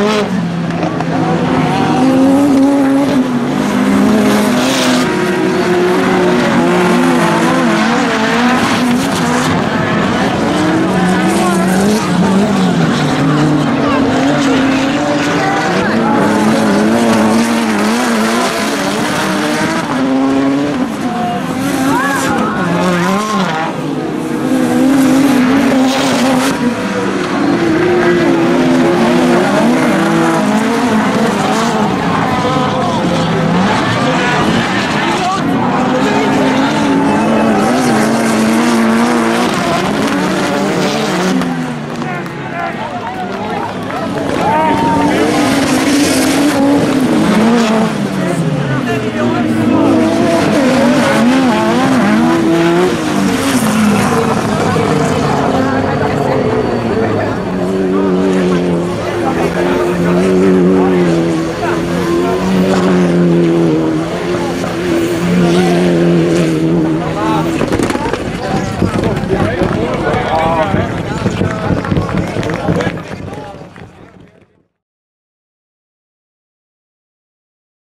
Amen.